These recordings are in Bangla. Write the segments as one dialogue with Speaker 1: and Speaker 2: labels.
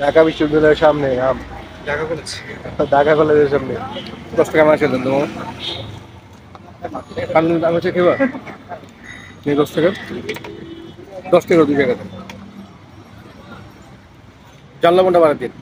Speaker 1: ঢাকা বিশ্ববিদ্যালয়ের সামনে আম
Speaker 2: ঢাকা কলেজ
Speaker 1: ঢাকা কলেজের সামনে।
Speaker 2: দশ টাকা মাছ খেলেন তোমার। খেবা দশ টাকা। দশ টাকা দুই থেকে জানলা মোটা বাড়া দিন।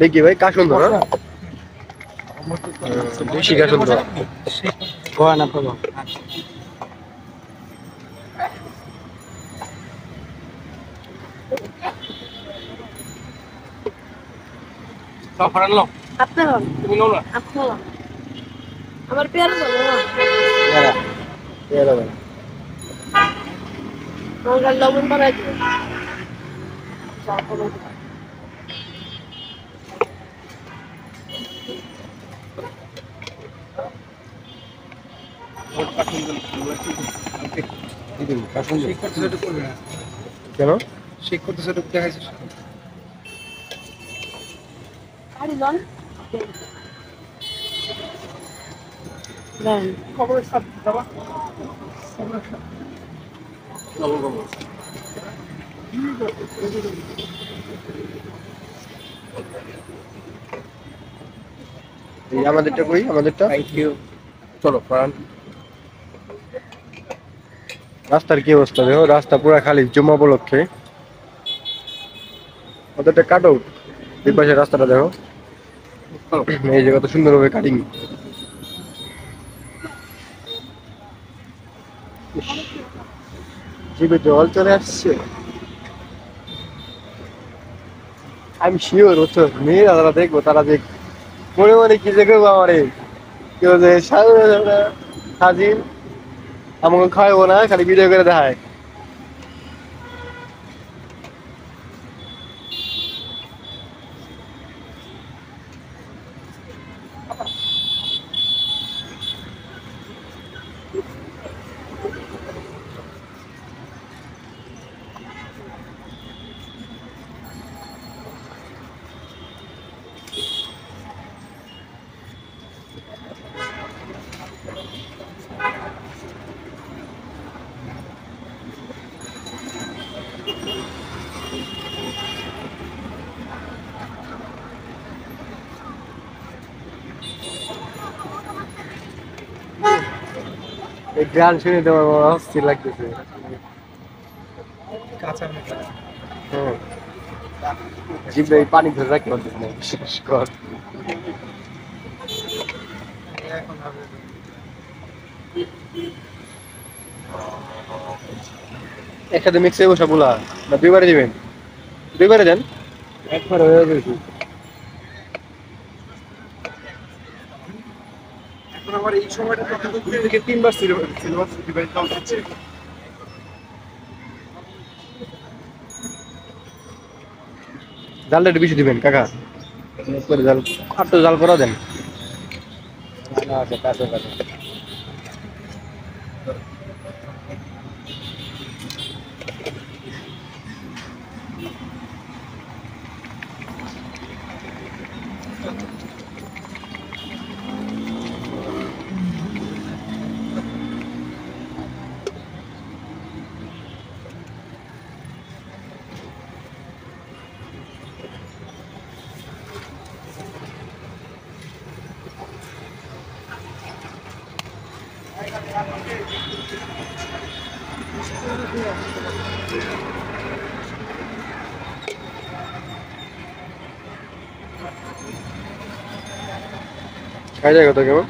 Speaker 1: দেখি ভাই কাশন ধরা হ্যাঁ? দেশি কাশুন ধর
Speaker 3: গয়না পাবো
Speaker 2: সব ফারান লো
Speaker 4: আপনার হন
Speaker 2: তুমি নাও না
Speaker 4: আপনার হন। আমার পেয়ারা দেবো আমার লবণ বানাই দিবে
Speaker 1: কেন
Speaker 2: শেখ করতে সেটা খবর খবর
Speaker 1: এই আমাদেরটা কই আমাদেরটা?
Speaker 2: থ্যাংক ইউ চলো ফারান
Speaker 1: রাস্তার কি অবস্থা দেখো? রাস্তা পুরা খালি জুম্মা উপলক্ষে। ওদেরটা কাট আউট দুই পাশে রাস্তাটা দেখো। এই যে কত সুন্দর ভাবে কাটিং জিভে জল চলে আসছে। আমি শিওর হচ্ছে মেয়েরা যারা দেখব তারা দেখ মনে মনে কি দেখব আমারে কেউ যে ang mga car wala, kalibido ko na dahay. এই গান শুনে তো আমার অস্থির লাগতেছে।
Speaker 2: কাঁচা
Speaker 1: পানি ধরে রাখতে না বিশেষ কর। একসাথে মিক্সে বসা বলা, না দুইবারে দিবেন? দুইবারে দেন? একবার হয়ে গেছে।
Speaker 2: আমার এই সময়টা তো দুই থেকে তিনবার সিলেবাস সিলেবাস ডিভাইস হচ্ছে।
Speaker 1: জালটা একটু বেশি দিবেন কাকা। করে জাল আর তো জাল করা দেন। আচ্ছা কাছে কাছে।
Speaker 2: खाया जाएगा तो केवल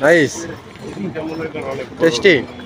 Speaker 1: नाइस टेस्टी